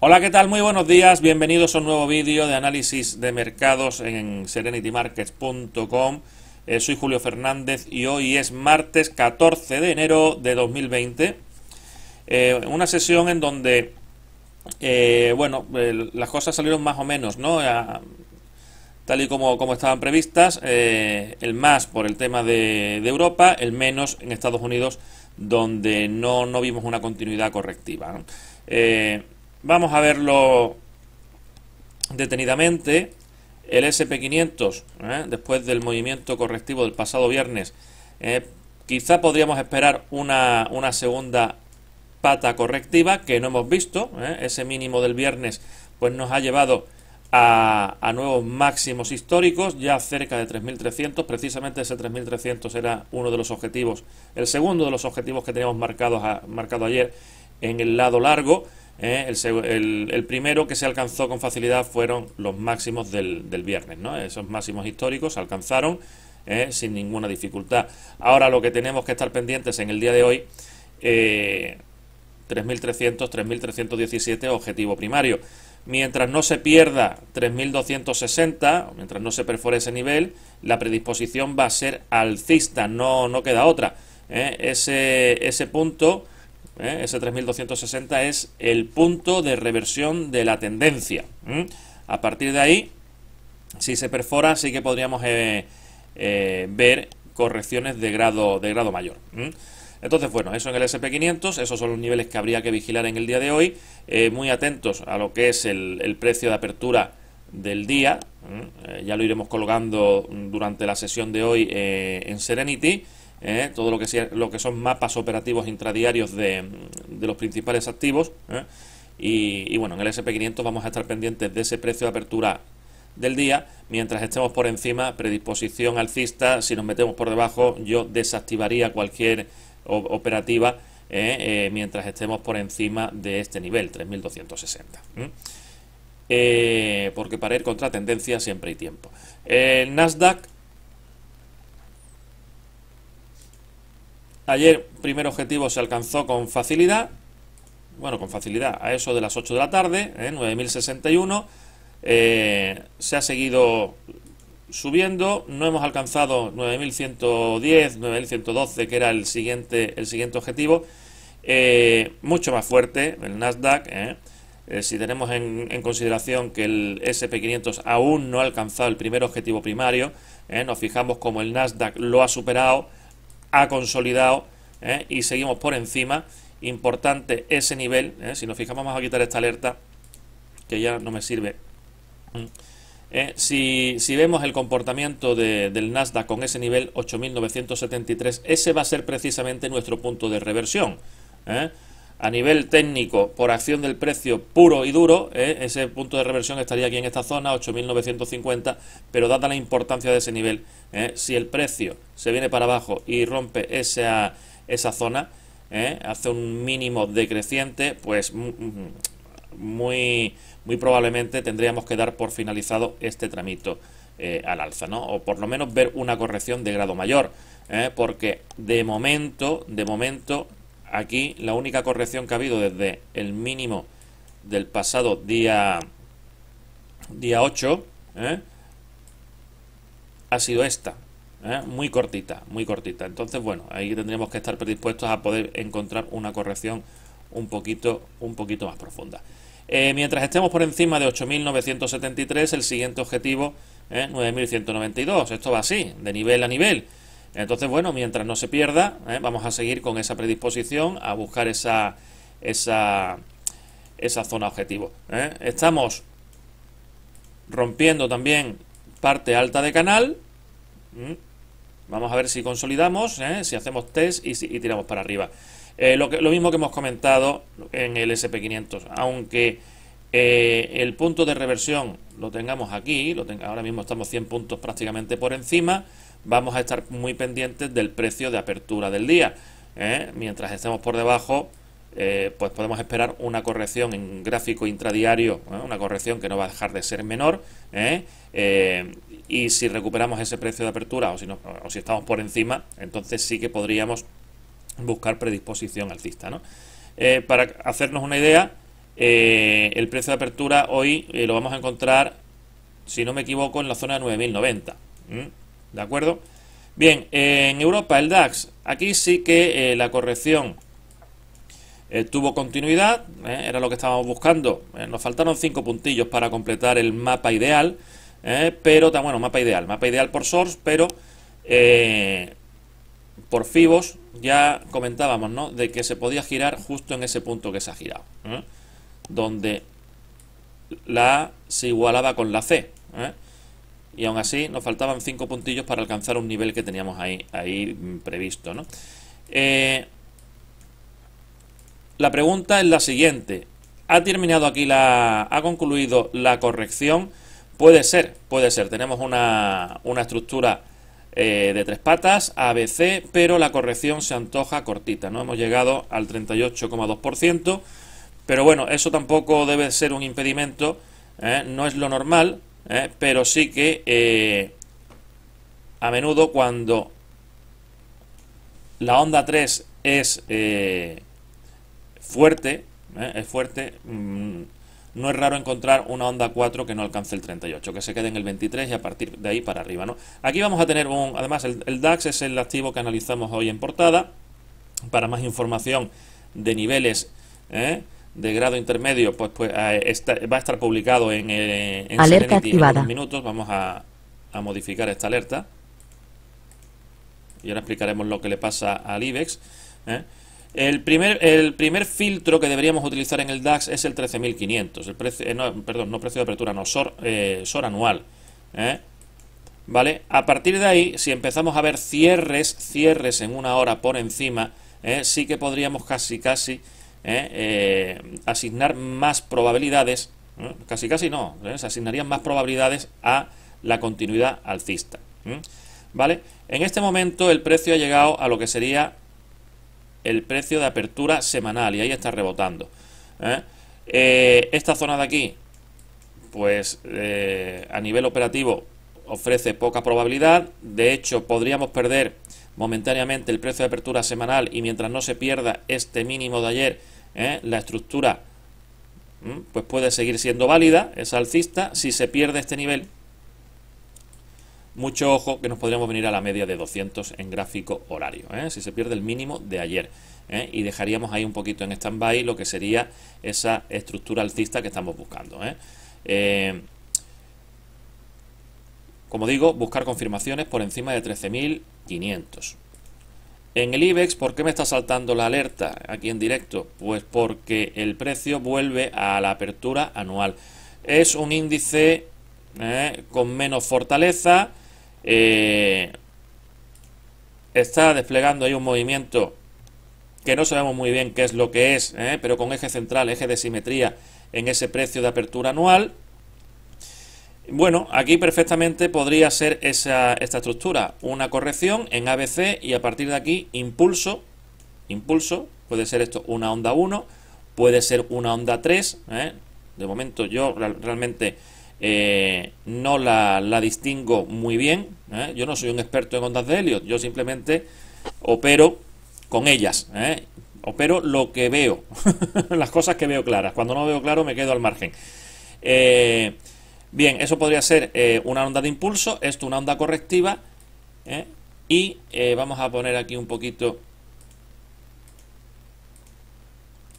Hola, ¿qué tal? Muy buenos días. Bienvenidos a un nuevo vídeo de análisis de mercados en serenitymarkets.com. Eh, soy Julio Fernández y hoy es martes 14 de enero de 2020. Eh, una sesión en donde, eh, bueno, las cosas salieron más o menos, ¿no? tal y como, como estaban previstas. el más por el tema de, Europa, el menos en Estados Unidos, donde no, no vimos una continuidad correctiva. ¿no? Vamos a verlo detenidamente. El SP500, ¿eh? después del movimiento correctivo del pasado viernes, eh, quizá podríamos esperar una, segunda pata correctiva que no hemos visto. ¿eh? Ese mínimo del viernes pues nos ha llevado a, nuevos máximos históricos, ya cerca de 3.300. Precisamente ese 3.300 era uno de los objetivos, el segundo de los objetivos que teníamos marcados marcado ayer en el lado largo. ¿Eh? el, primero que se alcanzó con facilidad fueron los máximos del, viernes, ¿no? Esos máximos históricos se alcanzaron ¿eh? sin ninguna dificultad. Ahora lo que tenemos que estar pendientes en el día de hoy, 3.300, 3.317 objetivo primario. Mientras no se pierda 3.260, mientras no se perfore ese nivel, la predisposición va a ser alcista, no, no queda otra. ¿eh? Ese, ese punto ¿eh? ese 3260 es el punto de reversión de la tendencia. A partir de ahí, si se perfora, sí que podríamos eh, eh, ver correcciones de grado, de grado mayor. Entonces, bueno, eso en el SP500, esos son los niveles que habría que vigilar en el día de hoy. muy atentos a lo que es el, precio de apertura del día. ya lo iremos colgando durante la sesión de hoy en Serenity. ¿Eh? todo lo que, sea, lo que son mapas operativos intradiarios de, los principales activos. ¿eh? Y, bueno, en el SP500 vamos a estar pendientes de ese precio de apertura del día, mientras estemos por encima, predisposición alcista, si nos metemos por debajo, yo desactivaría cualquier operativa ¿eh? mientras estemos por encima de este nivel, 3260. porque para ir contra tendencia siempre hay tiempo. El Nasdaq Ayer, primer objetivo se alcanzó con facilidad, bueno, con facilidad, a eso de las 8 de la tarde, ¿eh? 9061. Eh, se ha seguido subiendo, no hemos alcanzado 9110, 9112, que era el siguiente, el siguiente objetivo. Eh, mucho más fuerte el Nasdaq. ¿eh? si tenemos en, en, consideración que el SP500 aún no ha alcanzado el primer objetivo primario, nos fijamos como el Nasdaq lo ha superado ha consolidado ¿eh? y seguimos por encima. Importante ese nivel. ¿eh? Si nos fijamos, vamos a quitar esta alerta que ya no me sirve. Mm. ¿Eh? si, si, vemos el comportamiento del Nasdaq con ese nivel 8.973, ese va a ser precisamente nuestro punto de reversión. A nivel técnico, por acción del precio puro y duro, ese punto de reversión estaría aquí en esta zona, 8.950, pero dada la importancia de ese nivel, si el precio se viene para abajo y rompe esa, esa zona, ¿eh? hace un mínimo decreciente, pues muy, muy probablemente tendríamos que dar por finalizado este tramito eh, al alza, ¿no? O por lo menos ver una corrección de grado mayor, ¿eh? porque de momento, de momento, aquí la única corrección que ha habido desde el mínimo del pasado día, día 8, ha sido esta, ¿eh? muy cortita, muy cortita. Entonces, bueno, ahí tendríamos que estar predispuestos a poder encontrar una corrección un poquito, un poquito más profunda. Eh, mientras estemos por encima de 8.973, el siguiente objetivo es 9.192. Esto va así, de nivel a nivel. Entonces, bueno, mientras no se pierda, ¿eh? vamos a seguir con esa predisposición a buscar esa, esa, esa zona objetivo. Estamos rompiendo también parte alta de canal. Vamos a ver si consolidamos, ¿eh? si hacemos test y, tiramos para arriba. Eh, lo, mismo que hemos comentado en el SP500, aunque eh, el punto de reversión lo tengamos aquí, lo ahora mismo estamos 100 puntos prácticamente por encima, vamos a estar muy pendientes del precio de apertura del día. Mientras estemos por debajo, pues podemos esperar una corrección en gráfico intradiario, una corrección que no va a dejar de ser menor, y si recuperamos ese precio de apertura o si, estamos por encima, entonces sí que podríamos buscar predisposición alcista. Eh, para hacernos una idea, el precio de apertura hoy lo vamos a encontrar, si no me equivoco, en la zona de 9.090. ¿De acuerdo? Bien, en Europa el DAX, aquí sí que la corrección tuvo continuidad, era lo que estábamos buscando. nos faltaron 5 puntillos para completar el mapa ideal. ¿eh? pero, bueno, mapa ideal, mapa ideal por source, pero eh, por Fibos ya comentábamos, ¿no? De que se podía girar justo en ese punto que se ha girado, ¿eh? donde la A se igualaba con la C, y aún así nos faltaban 5 puntillos para alcanzar un nivel que teníamos ahí, ahí previsto, ¿no? la pregunta es la siguiente. ¿Ha terminado aquí la... ha concluido la corrección? Puede ser, puede ser. Tenemos una, estructura eh, de tres patas, ABC, pero la corrección se antoja cortita. No hemos llegado al 38,2%, pero bueno, eso tampoco debe ser un impedimento, ¿eh? no es lo normal, ¿eh? pero sí que a menudo cuando la onda 3 es fuerte, es fuerte, mm, no es raro encontrar una onda 4 que no alcance el 38, que se quede en el 23 y a partir de ahí para arriba. ¿no? Aquí vamos a tener un, además el, DAX es el activo que analizamos hoy en portada. Para más información de niveles ¿eh? De grado intermedio, pues, pues eh, va a estar publicado en, eh, en alerta activada. en minutos. Vamos a, a modificar esta alerta. Y ahora explicaremos lo que le pasa al IBEX. El primer, el primer filtro que deberíamos utilizar en el DAX es el 13.500. El precio, eh, no, perdón, no precio de apertura, no, SOR, eh, anual. ¿eh? ¿Vale? A partir de ahí, si empezamos a ver cierres, cierres en una hora por encima, sí que podríamos casi, casi asignar más probabilidades, casi, casi no, se asignarían más probabilidades a la continuidad alcista. ¿Vale? En este momento el precio ha llegado a lo que sería el precio de apertura semanal y ahí está rebotando. ¿eh? Eh, esta zona de aquí, pues eh, a nivel operativo ofrece poca probabilidad. De hecho, podríamos perder momentáneamente el precio de apertura semanal y mientras no se pierda este mínimo de ayer, la estructura pues puede seguir siendo válida, es alcista. Si se pierde este nivel, mucho ojo que nos podríamos venir a la media de 200 en gráfico horario, ¿eh? si se pierde el mínimo de ayer. ¿eh? Y dejaríamos ahí un poquito en stand-by lo que sería esa estructura alcista que estamos buscando. ¿eh? como digo, buscar confirmaciones por encima de 13.500. En el IBEX, ¿por qué me está saltando la alerta aquí en directo? Pues porque el precio vuelve a la apertura anual. Es un índice con menos fortaleza, eh, está desplegando ahí un movimiento que no sabemos muy bien qué es lo que es, ¿eh? pero con eje central, eje de simetría en ese precio de apertura anual. Bueno, aquí perfectamente podría ser esa, esta estructura, una corrección en ABC y a partir de aquí impulso, impulso, puede ser esto una onda 1, puede ser una onda 3, ¿eh? de momento yo realmente eh, no la, distingo muy bien. ¿eh? Yo no soy un experto en ondas de Elliot, yo simplemente opero con ellas. ¿eh? Opero lo que veo, las cosas que veo claras. Cuando no veo claro me quedo al margen. Bien, eso podría ser una onda de impulso, esto una onda correctiva. Y vamos a poner aquí un poquito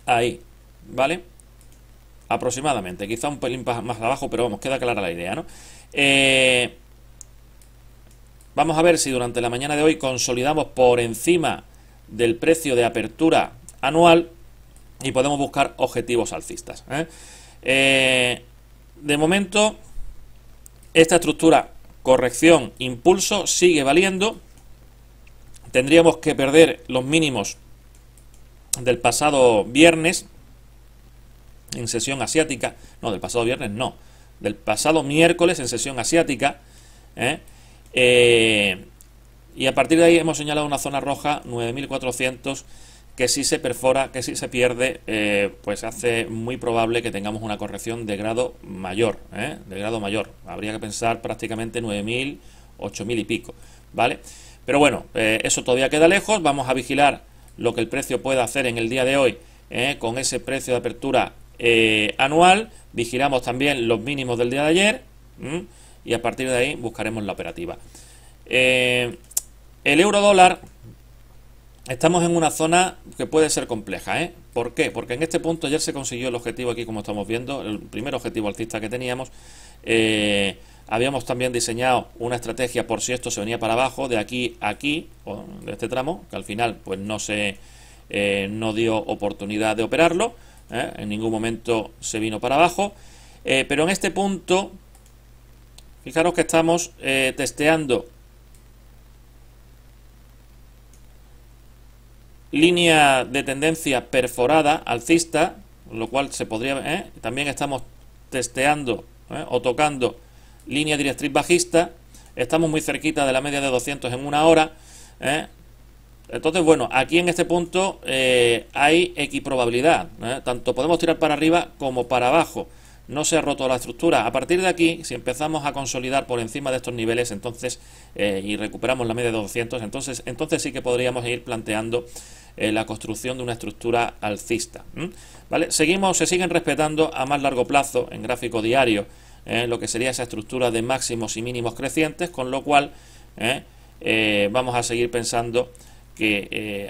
ahí, ¿vale? aproximadamente, quizá un pelín más abajo, pero vamos, queda clara la idea, ¿no? Eh, vamos a ver si durante la mañana de hoy consolidamos por encima del precio de apertura anual y podemos buscar objetivos alcistas. ¿eh? Eh, de momento, esta estructura corrección, impulso sigue valiendo. Tendríamos que perder los mínimos del pasado viernes en sesión asiática, no, del pasado viernes no, del pasado miércoles en sesión asiática, ¿eh? Eh, y a partir de ahí hemos señalado una zona roja 9400 que si se perfora, que si se pierde, eh, pues hace muy probable que tengamos una corrección de grado mayor, de grado mayor. Habría que pensar prácticamente 9000, 8000 y pico, ¿vale? Pero bueno, eso todavía queda lejos, vamos a vigilar lo que el precio pueda hacer en el día de hoy con ese precio de apertura anual, vigilamos también los mínimos del día de ayer y a partir de ahí buscaremos la operativa. el euro dólar Estamos en una zona que puede ser compleja, ¿eh? ¿Por qué? Porque en este punto ayer se consiguió el objetivo aquí, como estamos viendo, el primer objetivo alcista que teníamos. Eh, habíamos también diseñado una estrategia por si esto se venía para abajo, de aquí a aquí, de este tramo, que al final pues no se eh, no dio oportunidad de operarlo, ¿eh? en ningún momento se vino para abajo. pero en este punto, fijaros que estamos testeando línea de tendencia perforada alcista, lo cual se podría... ¿eh? También estamos testeando ¿eh? o tocando línea directriz bajista, estamos muy cerquita de la media de 200 en una hora. ¿eh? Entonces, bueno, aquí en este punto hay equiprobabilidad, tanto podemos tirar para arriba como para abajo no se ha roto la estructura. A partir de aquí, si empezamos a consolidar por encima de estos niveles, entonces y recuperamos la media de 200, entonces, entonces sí que podríamos ir planteando eh, la construcción de una estructura alcista. ¿vale? Seguimos, se siguen respetando a más largo plazo en gráfico diario eh, lo que sería esa estructura de máximos y mínimos crecientes, con lo cual eh, vamos a seguir pensando que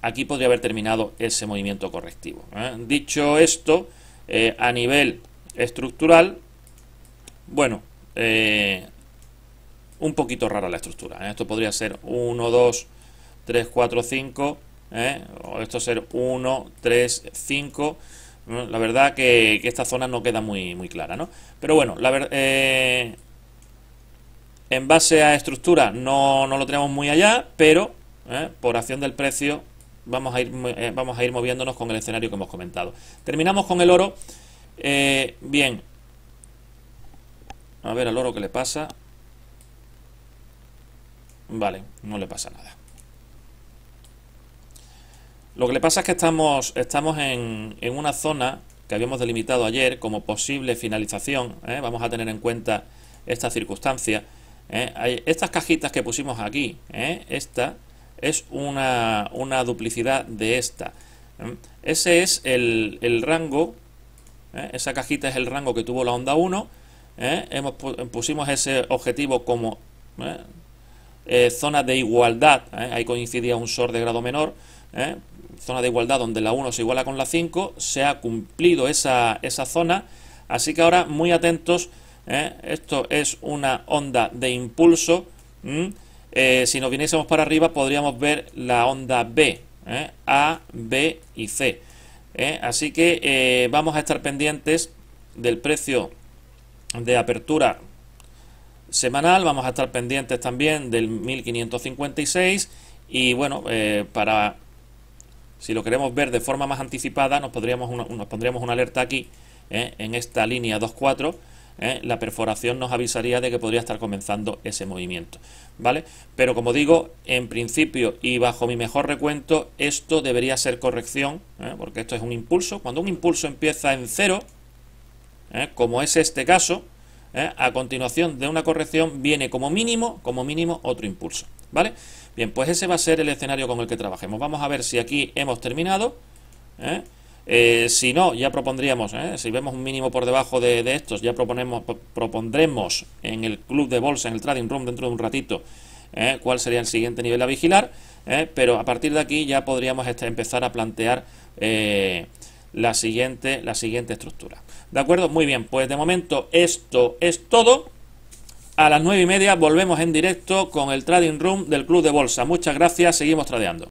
aquí podría haber terminado ese movimiento correctivo. Dicho esto, a nivel estructural, bueno, un poquito rara la estructura. Esto podría ser 1, 2, 3, 4, 5 ¿eh? o esto ser 1, 3, 5. La verdad que, esta zona no queda muy, muy clara, ¿no? Pero bueno, la eh, en base a estructura no, no, lo tenemos muy allá, pero ¿eh? por acción del precio vamos a, ir, vamos a ir moviéndonos con el escenario que hemos comentado. Terminamos con el oro. Bien, a ver al oro qué le pasa. Vale, no le pasa nada. Lo que le pasa es que estamos, estamos en, en una zona que habíamos delimitado ayer como posible finalización. ¿eh? Vamos a tener en cuenta esta circunstancia. ¿eh? estas cajitas que pusimos aquí, ¿eh? esta es una, una, duplicidad de esta. Ese es el, el rango, esa cajita es el rango que tuvo la onda 1. Hemos, pusimos ese objetivo como zona de igualdad. Ahí coincidía un SOR de grado menor zona de igualdad donde la 1 se iguala con la 5, se ha cumplido esa, esa zona, así que ahora muy atentos, ¿eh? esto es una onda de impulso, eh, si nos viniésemos para arriba podríamos ver la onda B, ¿eh? A, B y C, así que vamos a estar pendientes del precio de apertura semanal, vamos a estar pendientes también del 1556 y bueno, para si lo queremos ver de forma más anticipada, nos, podríamos nos pondríamos una alerta aquí, ¿eh? en esta línea 2.4, ¿eh? la perforación nos avisaría de que podría estar comenzando ese movimiento, ¿vale? Pero como digo, en principio y bajo mi mejor recuento, esto debería ser corrección, ¿eh? porque esto es un impulso. Cuando un impulso empieza en cero, como es este caso, a continuación de una corrección viene como mínimo, como mínimo otro impulso, ¿vale? Bien, pues ese va a ser el escenario con el que trabajemos. Vamos a ver si aquí hemos terminado. ¿eh? Eh, si no, ya propondríamos, ¿eh? si vemos un mínimo por debajo de, estos, ya proponemos, propondremos en el club de bolsa, en el trading room dentro de un ratito, cuál sería el siguiente nivel a vigilar. pero a partir de aquí ya podríamos este, empezar a plantear la, siguiente, la siguiente estructura. ¿De acuerdo? Muy bien, pues de momento esto es todo. A las nueve y media volvemos en directo con el Trading Room del Club de Bolsa. Muchas gracias, seguimos tradeando.